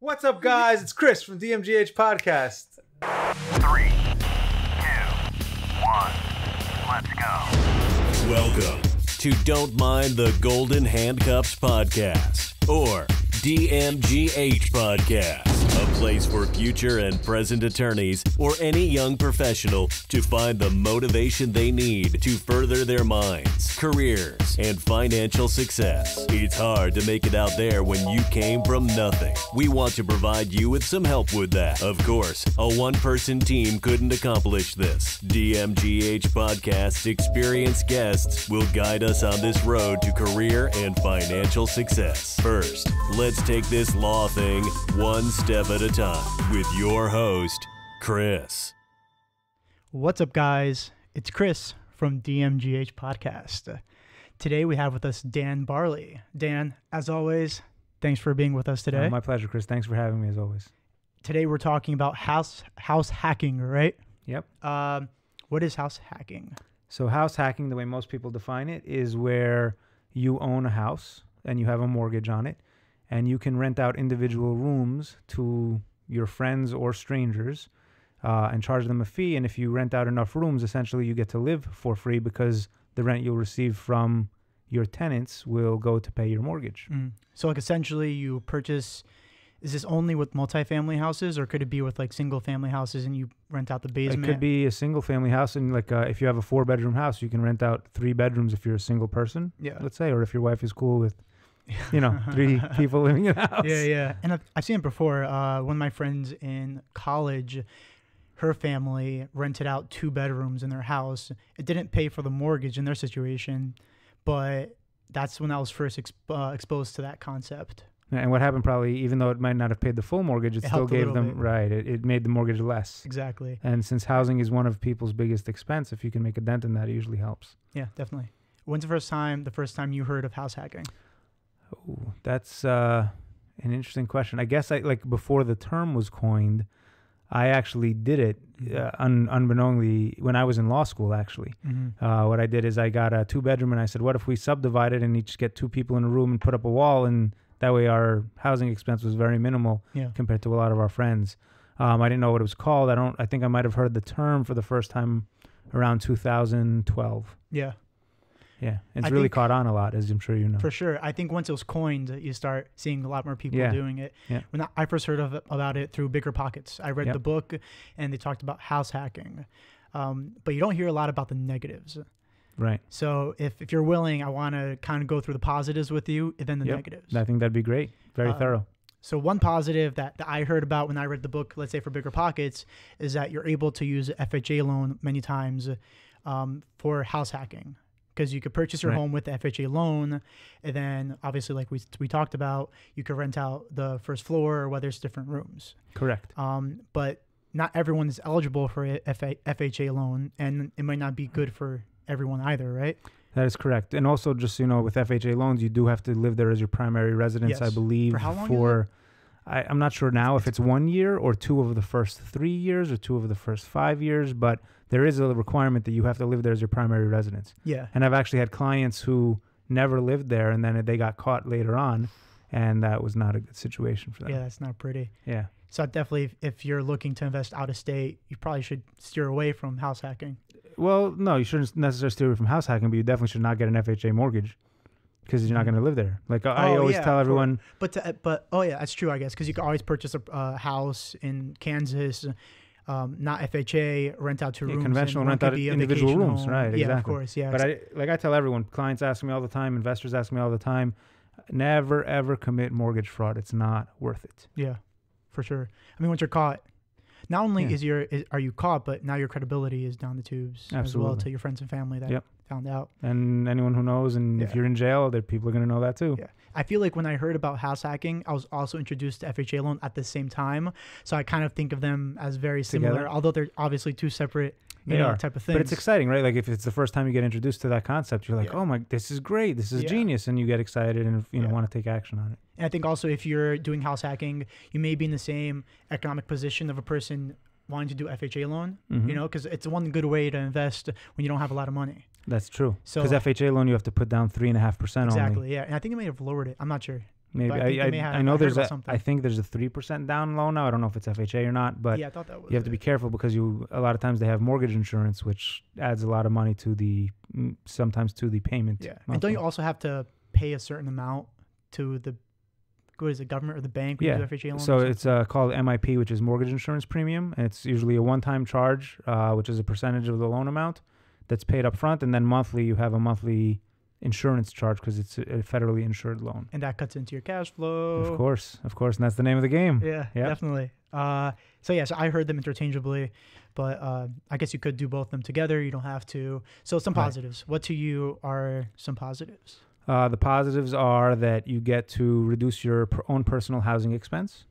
What's up, guys? It's Chris from DMGH Podcast. Three, two, one, let's go. Welcome to Don't Mind the Golden Handcuffs Podcast or DMGH Podcast, a place for future and present attorneys or any young professional to find the motivation they need to further their minds, careers, and financial success. It's hard to make it out there when you came from nothing. We want to provide you with some help with that. Of course, a one person team couldn't accomplish this. DMGH Podcast's experienced guests will guide us on this road to career and financial success. First, let's take this law thing one step at a time with your host, Chris. What's up, guys? It's Chris from DMGH Podcast. Today we have with us Dan Barley. Dan, as always, thanks for being with us today. Oh, my pleasure, Chris. Thanks for having me as always. today we're talking about house house hacking, right? Yep. Um, what is house hacking? So, house hacking, the way most people define it, is where you own a house and you have a mortgage on it, and you can rent out individual rooms to your friends or strangers uh, and charge them a fee. And if you rent out enough rooms, essentially you get to live for free because the rent you'll receive from your tenants will go to pay your mortgage. Mm. So, like, essentially, you purchase. Is this only with multifamily houses, or could it be with like single family houses and you rent out the basement? It could be a single family house, and like uh, if you have a four bedroom house, you can rent out three bedrooms if you're a single person. Yeah. let's say, or if your wife is cool with, you know, three people living in a house. Yeah, yeah. And I've, I've seen it before. Uh, one of my friends in college, her family rented out two bedrooms in their house. It didn't pay for the mortgage in their situation, but that's when I was first exp- uh, exposed to that concept. And what happened probably, even though it might not have paid the full mortgage, it, It still gave them bit. right. It, it made the mortgage less. Exactly. And since housing is one of people's biggest expense, if you can make a dent in that, it usually helps. Yeah, definitely. When's the first time the first time you heard of house hacking? Ooh, that's uh, an interesting question. I guess I like before the term was coined, I actually did it uh, un- unbeknowingly when I was in law school. Actually, Mm-hmm. uh, what I did is I got a two bedroom and I said, what if we subdivide it and each get two people in a room and put up a wall and that way our housing expense was very minimal Yeah. compared to a lot of our friends. Um, I didn't know what it was called. I don't. I think I might have heard the term for the first time around 2012. Yeah, Yeah, it's I really think- caught on a lot, as I'm sure you know. for sure. I think once it was coined, you start seeing a lot more people Yeah. doing it. Yeah. When I- I first heard of about it through Bigger Pockets, I read Yep. the book, and they talked about house hacking. Um, but you don't hear a lot about the negatives. Right. So if, if you're willing, I want to kind of go through the positives with you and then the Yep. negatives. I think that'd be great. Very Uh, thorough. So one positive that, that I heard about when I read the book, let's say for Bigger Pockets, is that you're able to use a FHA loan many times um, for house hacking because you could purchase your Right. home with the FHA loan, and then obviously, like we we talked about, you could rent out the first floor or whether it's different rooms. Correct. Um, but not everyone is eligible for a FHA loan, and it might not be good for everyone either, right? That is correct. And also, just you know, with FHA loans, you do have to live there as your primary residence, I believe. For how long For I, I'm not sure now if it's one year or two of the first three years or two of the first five years, but there is a requirement that you have to live there as your primary residence. Yeah. And I've actually had clients who never lived there and then they got caught later on, and that was not a good situation for them. Yeah, that's not pretty. Yeah. So definitely, if, you're looking to invest out of state, you probably should steer away from house hacking. Well, no, you shouldn't necessarily steer away from house hacking, but you definitely should not get an FHA mortgage because you're not going to live there. Like I Oh, always yeah, tell everyone, But to, but oh yeah, that's true, I guess, because you can always purchase a uh, house in Kansas, um, not FHA, rent out to Yeah, rooms. conventional rent out individual rooms, right, Yeah, of course, yeah. but I like I tell everyone, clients ask me all the time, investors ask me all the time, never ever commit mortgage fraud. It's not worth it. yeah, for sure. I mean, once you're caught, not only Yeah. is your is, are you caught, but now your credibility is down the tubes as well to your friends and family that Yep. found out. And anyone who knows, and if you're in jail, there people are going to know that too. Yeah. I feel like when I heard about house hacking, I was also introduced to FHA loan at the same time. So I kind of think of them as very similar, Together? although they're obviously two separate you They know, are. type of things. But it's exciting, right? Like if it's the first time you get introduced to that concept, you're like, Yeah. "Oh my, this is great! This is Yeah. genius!" And you get excited and you know Yeah. want to take action on it. And I think also if you're doing house hacking, you may be in the same economic position of a person wanting to do FHA loan, Mhm. you know, because it's one good way to invest when you don't have a lot of money. That's true. So- Because FHA loan, you have to put down three and a half percent only. Exactly. Yeah. And I think they may have lowered it. I'm not sure. Maybe But I I I, have- I know there's a something. I think there's a three percent down loan now. I don't know if it's FHA or not, but yeah, I thought that was. you have to be careful because you a lot of times they have mortgage insurance, which adds a lot of money to the mm, sometimes to the payment. Yeah, and don't you also have to pay a certain amount to the what is it, government or the bank? Yeah, FHA loans? So it's uh, called MIP, which is mortgage insurance premium, and it's usually a one-time charge, uh, which is a percentage of the loan amount that's paid up front, and then monthly you have a monthly insurance charge because it's a federally insured loan. and that cuts into your cash flow. Of course, of course, and that's the name of the game. Yeah, Yeah. definitely. Uh, so yeah, so I heard them interchangeably, but uh, I guess you could do both of them together. You don't have to. So some Right. positives. What to you are some positives? Uh, the positives are that you get to reduce your per- own personal housing expense.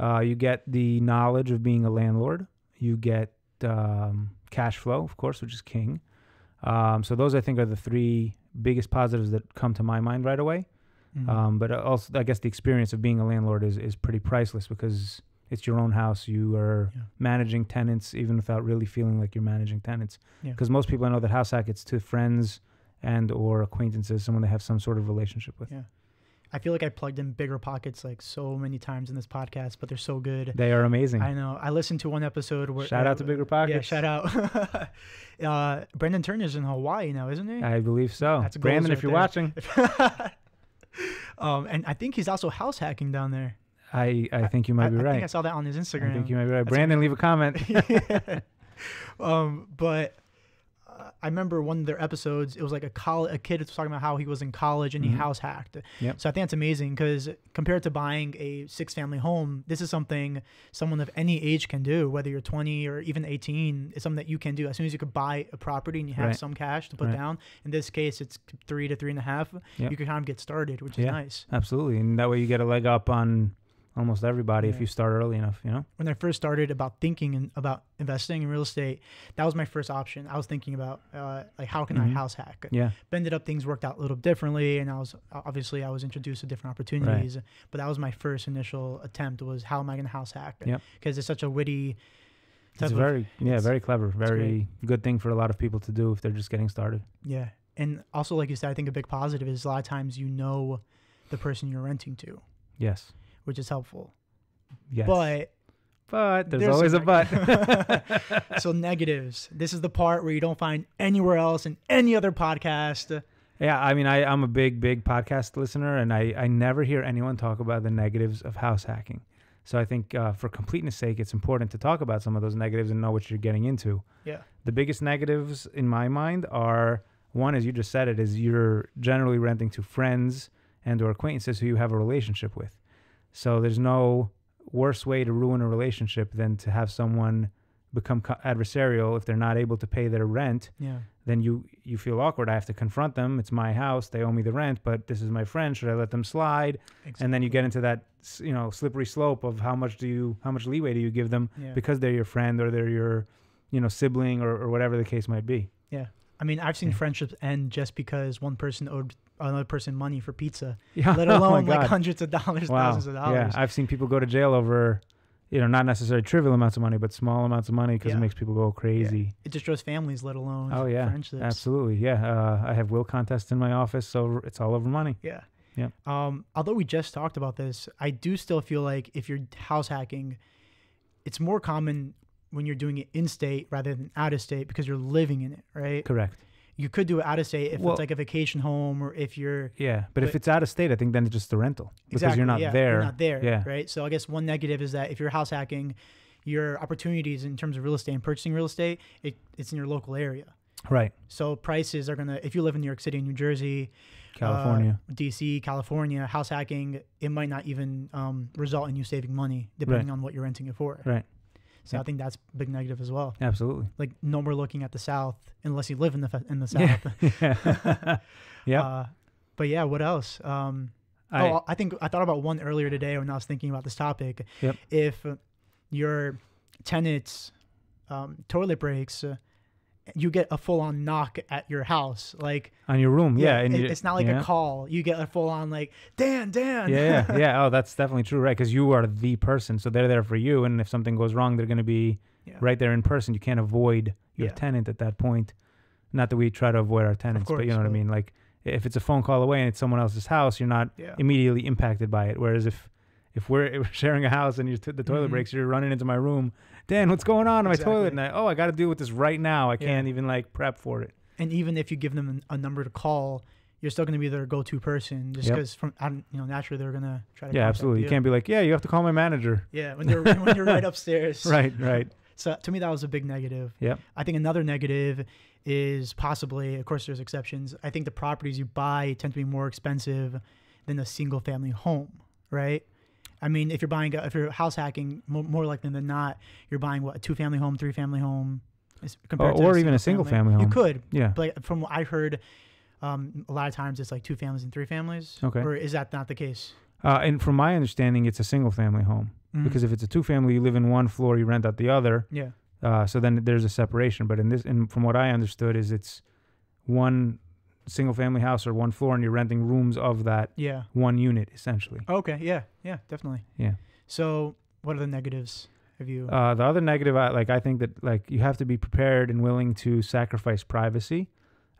Uh, you get the knowledge of being a landlord. You get um, cash flow, of course, which is king. Um, so those, I think, are the three biggest positives that come to my mind right away. Mhm. Um, but also, I guess the experience of being a landlord is, is pretty priceless because it's your own house. You are Yeah. managing tenants even without really feeling like you're managing tenants. Yeah. Because most people I know that house hack it's to friends and or acquaintances, someone they have some sort of relationship with. Yeah. I feel like I plugged in bigger pockets like so many times in this podcast, but they're so good. They are amazing. I know. I listened to one episode where Shout uh, out to Bigger Pockets. Yeah, shout out. uh, Brandon Turner's in Hawaii now, isn't he? I believe so. That's Brandon, right if you're there. watching, um, and I think he's also house hacking down there. I, I think you might I, be right. I think I saw that on his Instagram. I think you might be right. That's Brandon, leave a comment. um, but uh, I remember one of their episodes. It was like a a kid was talking about how he was in college and he Mhm. house hacked. Yep. So I think that's amazing because compared to buying a six family home, this is something someone of any age can do. Whether you're 20 or even 18, it's something that you can do as soon as you could buy a property and you have Right. some cash to put Right. down. In this case, it's three to three and a half. Yep. You can kind of get started, which is Yeah. nice. Absolutely. And that way you get a leg up on almost everybody if you start early enough, you know? when I first started about thinking and about investing in real estate, that was my first option. I was thinking about uh, like how can I Mhm. house hack. Yeah. But ended up things worked out a little differently, and I was obviously I was introduced to different opportunities. But that was my first initial attempt was how am I going to house hack? Yep. Because it's such a witty. It's of- very yeah, it's- very clever. Very good thing for a lot of people to do if they're just getting started. yeah, and also like you said, I think a big positive is a lot of times you know the person you're renting to, Yes. Which is helpful. Yes. But but there's, there's always a some but. so negatives. This is the part where you don't find anywhere else in any other podcast. Yeah, I mean, I, I'm a big, big podcast listener, and I, I never hear anyone talk about the negatives of house hacking. So I think uh, for completeness sake, it's important to talk about some of those negatives and know what you're getting into. Yeah. The biggest negatives in my mind are one, as you just said it, is you're generally renting to friends and or acquaintances who you have a relationship with. So there's no worse way to ruin a relationship than to have someone become co- adversarial if they're not able to pay their rent Yeah. then you you feel awkward. I have to confront them. It's my house. They owe me the rent, but this is my friend. Should I let them slide? Exactly. And then you get into that you know slippery slope of how much do you how much leeway do you give them Yeah. because they're your friend or they're your you know sibling or, or whatever the case might be. I mean, I've seen Yeah. friendships end just because one person owed another person money for pizza, Yeah, let oh alone like hundreds of dollars, wow. thousands of dollars. Yeah. I've seen people go to jail over you know not necessarily trivial amounts of money, but small amounts of money because Yeah. it makes people go crazy. it destroys families, let alone Oh yeah, friendships. absolutely. Yeah, uh, I have will contests in my office, so it's all over money. Yeah. Yeah. Um, although we just talked about this, I do still feel like if you're house hacking, it's more common when you're doing it in state rather than out of state because you're living in it, right? Correct. You could do it out of state if Well- it's like a vacation home or if you're Yeah, but, if it's out of state, I think then it's just the rental because exactly you're not yeah, there. You're not there, Yeah. right? So I guess one negative is that if you're house hacking, your opportunities in terms of real estate and purchasing real estate, it, it's in your local area. Right. So prices are gonna if you live in New York City, New Jersey, California. uh, DC, California, house hacking, it might not even um, result in you saving money depending on what you're renting it for. Right. So I think that's a big negative as well. Absolutely. Like no more looking at the South unless you live in the in the South. yeah. yep. Uh, but yeah, what else? Um, I, oh, I think I thought about one earlier today when I was thinking about this topic. Yep. If uh, your tenant's um, toilet breaks, uh, you get a full-on knock at your house. Like on your room. Yeah. and it- it's not like yeah. a call. You get a full-on like Dan, Dan. Yeah, yeah, yeah. Oh, that's definitely true, right? Because you are the person, so they're there for you, and if something goes wrong, they're going to be Yeah. right there in person. You can't avoid your Yeah. tenant at that point. Not that we try to avoid our tenants, but you course, know what I mean. Like if it's a phone call away and it's someone else's house, you're not Yeah. immediately impacted by it. Whereas if if we're, if we're sharing a house and you t- the toilet Mhm. breaks, you're running into my room. Dan, what's going on in my toilet? And I, oh, I got to deal with this right now. I Yeah. can't even like prep for it. And even if you give them a number to call, you're still going to be their go-to person, just Yep. because from I don't- you know naturally they're gonna try to. Yeah, absolutely. You can't be like, yeah, you have to call my manager. Yeah, when they're when you're right upstairs. Right, right. So to me, that was a big negative. Yeah. I think another negative is possibly, of course, there's exceptions. I think the properties you buy tend to be more expensive than a single family home, right? I mean, if you're buying, a, if you're house hacking, more, more likely than not, you're buying what a two family home, three family home, is- compared to or even a single family You home. You could, Yeah. but from what I heard, um, a lot of times it's like two families and three families. Okay. Or is that not the case? Uh, and from my understanding, it's a single family home Mhm. because if it's a two family, you live in one floor, you rent out the other. yeah. Uh, so then there's a separation. But in this, and from what I understood, is it's one single family house or one floor, and you're renting rooms of that Yeah. one unit essentially. Okay. Yeah. Yeah. Definitely. Yeah. So, what are the negatives? Have you? Uh, the other negative, I, like I think that like you have to be prepared and willing to sacrifice privacy,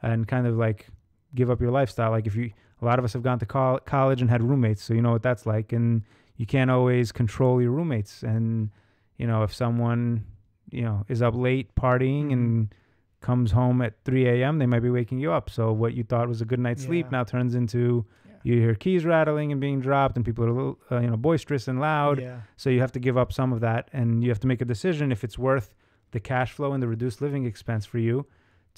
and kind of like give up your lifestyle. Like if you, a lot of us have gone to col- college and had roommates, so you know what that's like, and you can't always control your roommates. And you know if someone, you know, is up late partying and comes home at 3 a.m., they might be waking you up. So what you thought was a good night's sleep now turns into Yeah. you hear keys rattling and being dropped, and people are a little, uh, you know, boisterous and loud. yeah. So you have to give up some of that, and you have to make a decision if it's worth the cash flow and the reduced living expense for you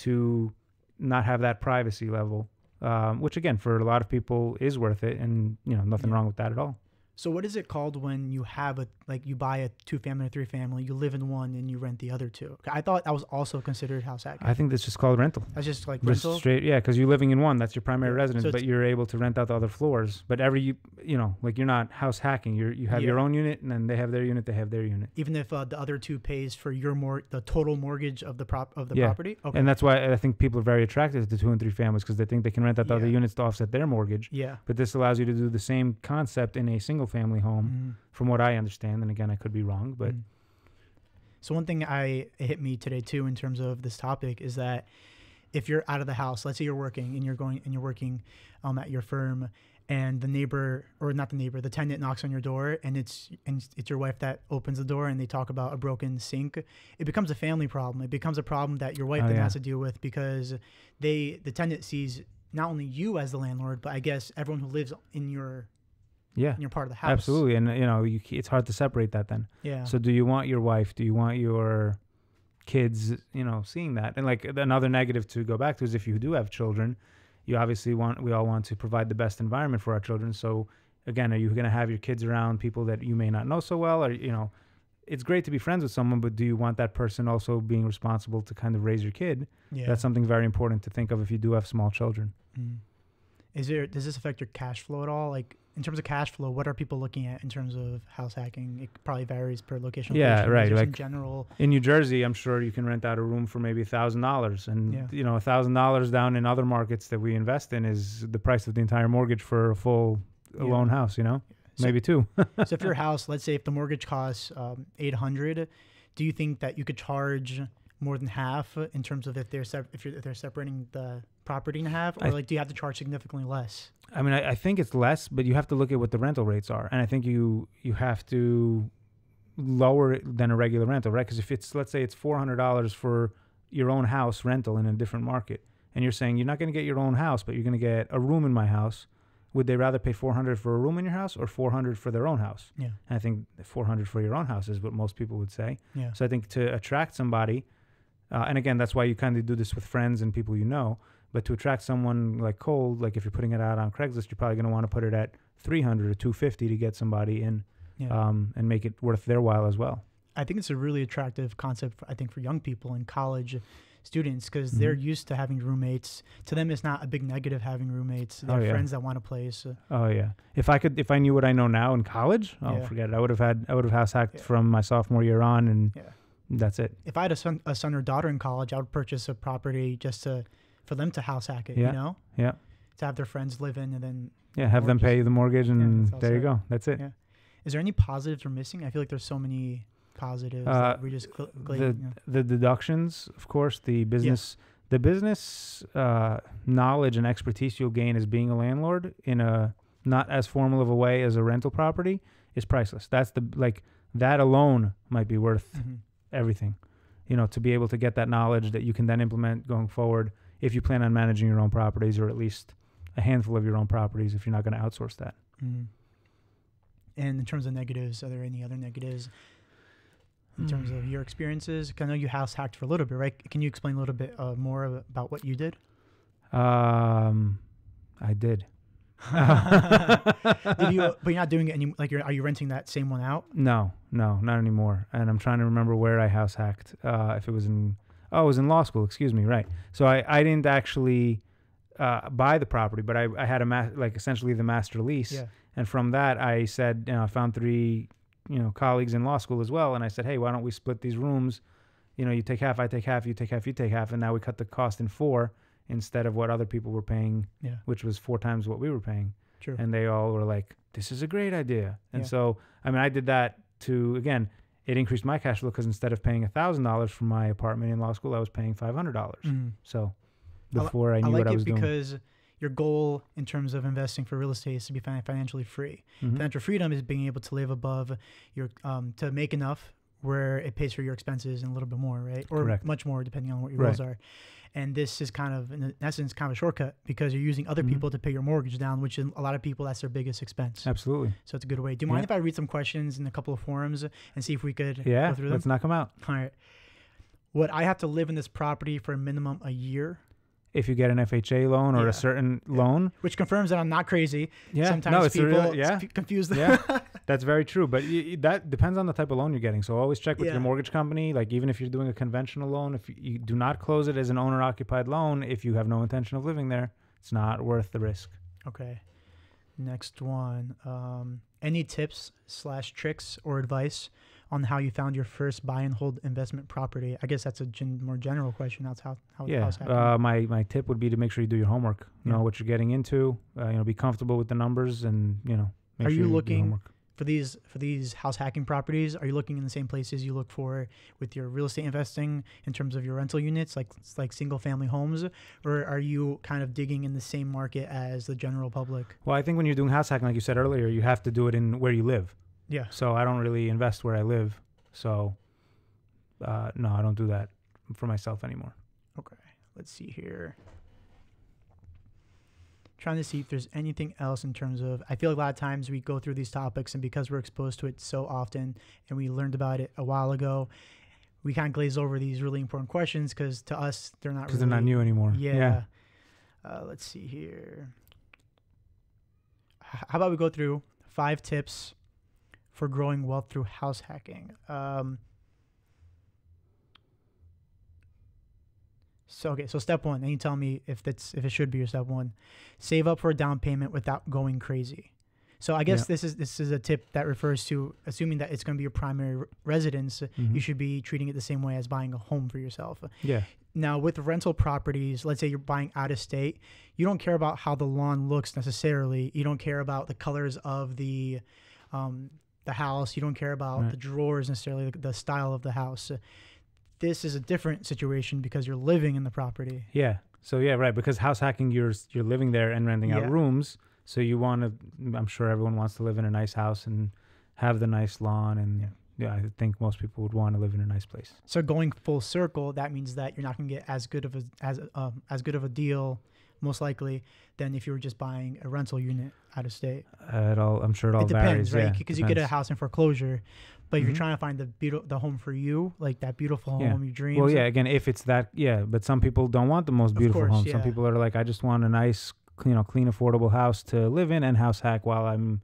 to not have that privacy level, um, which again for a lot of people is worth it, and you know nothing Yeah. wrong with that at all. So what is it called when you have a like you buy a two family or three family, you live in one and you rent the other two? I thought that was also considered house hacking. I think that's just called rental. That's just like Just rental. straight, yeah, because you're living in one. That's your primary Yeah, residence, so but you're able to rent out the other floors. But every you, you know, like you're not house hacking. You're you have your own unit, and then they have their unit. They have their unit. Even if uh, the other two pays for your more the total mortgage of the prop of the Yeah. property. Okay. And that's why I think people are very attracted to two and three families because they think they can rent out the other units to offset their mortgage. yeah. But this allows you to do the same concept in a single family home, Mhm. from what I understand. And again, I could be wrong, but Mhm. So one thing I hit me today too in terms of this topic is that if you're out of the house, let's say you're working and you're going and you're working um, at your firm, and the neighbor or not the neighbor, the tenant knocks on your door, and it's and it's- it's your wife that opens the door, and they talk about a broken sink. It becomes a family problem. It becomes a problem that your wife Oh, then yeah. has to deal with because they the tenant sees not only you as the landlord, but I guess everyone who lives in your yeah, you're part of the house. absolutely. And you know, you, it's hard to separate that then. Yeah. So, do you want your wife? Do you want your kids? You know, seeing that? And like another negative to go back to is if you do have children, you obviously want. We all want to provide the best environment for our children. So, again, are you going to have your kids around people that you may not know so well, or you know? It's great to be friends with someone, but do you want that person also being responsible to kind of raise your kid? yeah. That's something very important to think of if you do have small children. Mm. Is there does this affect your cash flow at all? Like in terms of cash flow, what are people looking at in terms of house hacking? It probably varies per location. Yeah, location, right, just in like- general, In New Jersey, I'm sure you can rent out a room for maybe a thousand dollars, and Yeah. you know, a thousand dollars down in other markets that we invest in is the price of the entire mortgage for a full Yeah. loan house. You know, So- maybe two. so if your house, let's say if the mortgage costs um, eight hundred, do you think that you could charge more than half uh, in terms of if they're sep- if, you're, if they're separating the property in half, or I- like do you have to charge significantly less? I mean, I, I think it's less, but you have to look at what the rental rates are, and I think you you have to lower it than a regular rental, right? Because if it's let's say it's four hundred dollars for your own house rental in a different market, and you're saying you're not going to get your own house, but you're going to get a room in my house, would they rather pay four hundred for a room in your house or four hundred for their own house? Yeah, And I think four hundred for your own house is what most people would say. yeah, So I think to attract somebody, uh, and again, that's why you kind of do this with friends and people you know. But to attract someone like cold, like if you're putting it out on Craigslist, you're probably going to want to put it at 300 or 250 to get somebody in yeah. um, and make it worth their while as well. I think it's a really attractive concept. I think for young people and college students because they're Mhm. used to having roommates. To them, it's not a big negative having roommates. They're Oh, yeah. friends that want to play. So Oh yeah. If I could, if I knew what I know now in college, oh Yeah. forget it. I would have had, I would have house hacked Yeah. from my sophomore year on, and Yeah. That's it. if I had a son, a son or daughter in college, I would purchase a property just to for them to house hack it. Yeah. You know, Yeah. to have their friends live in, and then Yeah. Have them pay the mortgage, and all there you go. That's it. Yeah. is there any positives we're missing? I feel like there's so many positives Uh, that we just gl- gla- the you know. the deductions, of course, the business the business uh, knowledge and expertise you'll gain as being a landlord in a not as formal of a way as a rental property is priceless. That's the like that alone might be worth Mhm. Everything. You know, to be able to get that knowledge that you can then implement going forward if you plan on managing your own properties or at least a handful of your own properties if you're not going to outsource that. Mhm. And in terms of negatives, are there any other negatives in terms Hmm. of your experiences? I know you house hacked for a little bit, right? Can you explain a little bit uh, more about what you did? Um, I did. Did you? But you're not doing it any. Like, you're, are you renting that same one out? No, no, not anymore. And I'm trying to remember where I house hacked. Uh, if it was in, oh, it was in law school. Excuse me. Right. So I, I didn't actually uh, buy the property, but I, I had a ma- like essentially the master lease. Yeah. And from that, I said, you know, I found three, you know, colleagues in law school as well, and I said, hey, why don't we split these rooms? You know, you take half, I take half, you take half, you take half, and now we cut the cost in four instead of what other people were paying, Yeah. which was four times what we were paying True. and they all were like, "This is a great idea." And Yeah. so, I mean, I did that to again, it increased my cash flow because instead of paying a thousand dollars for my apartment in law school, I was paying five hundred dollars. Mhm. So, before I, I knew like what I was doing, because your goal in terms of investing for real estate is to be financially free. Mhm. Financial freedom is being able to live above your um, to make enough where it pays for your expenses and a little bit more, right? Or Correct. much more depending on what your Right. goals are. And this is kind of, in essence, kind of a shortcut because you're using other Mhm. people to pay your mortgage down, which in a lot of people that's their biggest expense. absolutely, So it's a good way. Do you mind Yeah. if I read some questions in a couple of forums and see if we could yeah. go through them? Let's knock them out. All right. Would I have to live in this property for a minimum a year? If you get an FHA loan or Yeah. a certain loan, Which confirms that I'm not crazy. yeah, Sometimes no, it's people real, yeah, confuse the yeah, that's very true. But that depends on the type of loan you're getting. So always check with Yeah. your mortgage company. Like even if you're doing a conventional loan, if you, you do not close it as an owner-occupied loan, if you have no intention of living there, it's not worth the risk. Okay. Next one. Um, any tips slash tricks or advice on how you found your first buy and hold investment property? I guess that's a gen- more general question. That's how how yeah. Uh, my my tip would be to make sure you do your homework. Yeah. Know what you're getting into. Uh, you know, be comfortable with the numbers, and you know, make Are sure you do your looking- homework. For these for these house hacking properties, are you looking in the same places you look for with your real estate investing in terms of your rental units, like like single family homes, or are you kind of digging in the same market as the general public? Well, I think when you're doing house hacking, like you said earlier, you have to do it in where you live. Yeah. So I don't really invest where I live. So uh, no, I don't do that for myself anymore. Okay. Let's see here. Trying to see if there's anything else in terms of. I feel like a lot of times we go through these topics, and because we're exposed to it so often, and we learned about it a while ago, we kind of glaze over these really important questions because to us they're not Because really they're not new anymore. Yeah. Uh, let's see here. H- How about we go through five tips for growing wealth through house hacking? Um, so okay, so step one, and you tell me if that's if it should be your step one. Save up for a down payment without going crazy. So I guess Yeah. this is this is a tip that refers to assuming that it's going to be your primary r- residence. Mhm. You should be treating it the same way as buying a home for yourself. Yeah. Now, with rental properties, let's say you're buying out of state, you don't care about how the lawn looks necessarily. You don't care about the colors of the um, the house. You don't care about Right. the drawers necessarily, the, the style of the house. This is a different situation because you're living in the property. Yeah. So yeah, right. Because house hacking, you're you're living there and renting Yeah. out rooms. So you want to. I'm sure everyone wants to live in a nice house and have the nice lawn. And yeah, I think most people would want to live in a nice place. So going full circle, that means that you're not going to get as good of a as um, as good of a deal, most likely, than if you were just buying a rental unit out of state. Uh, it all. I'm sure it all it depends, varies. right? Yeah, Because you get a house in foreclosure, but if you're trying to find the beautiful the home for you, like that beautiful Yeah. home, your dreams. Well, yeah. Again, if it's that, yeah. But some people don't want the most beautiful course, home. Some people are like, I just want a nice, you know, clean, affordable house to live in and house hack while I'm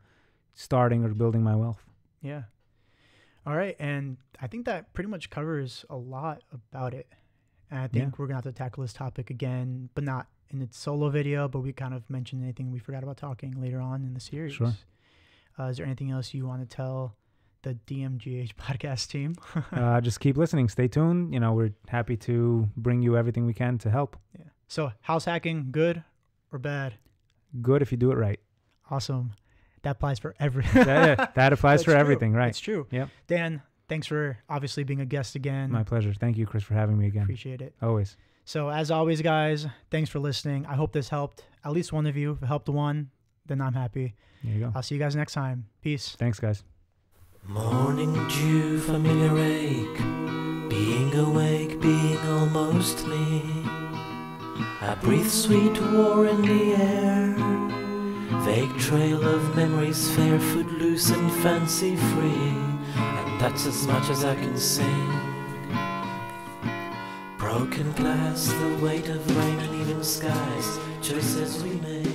starting or building my wealth. Yeah. All right, and I think that pretty much covers a lot about it. And I think Yeah. we're gonna have to tackle this topic again, but not in its solo video. But we kind of mentioned anything we forgot about talking later on in the series. Sure. Uh, is there anything else you want to tell the DMGH podcast team? uh, just keep listening. Stay tuned. You know, we're happy to bring you everything we can to help. yeah. So house hacking, good or bad? Good if you do it right. Awesome. That applies for every. That, that applies for true. everything, right? It's true. Yep. Dan, thanks for obviously being a guest again. My pleasure. Thank you, Chris, for having me again. Appreciate it. Always. So as always, guys, thanks for listening. I hope this helped at least one of you. If it helped one, then I'm happy. There you go. I'll see you guys next time. Peace. Thanks, guys. Morning dew, familiar ache, being awake, being almost me. I breathe sweet war in the air, vague trail of memories, fair, footloose and fancy free, and that's as much as I can sing. Broken glass, the weight of rain and even skies, choices we make,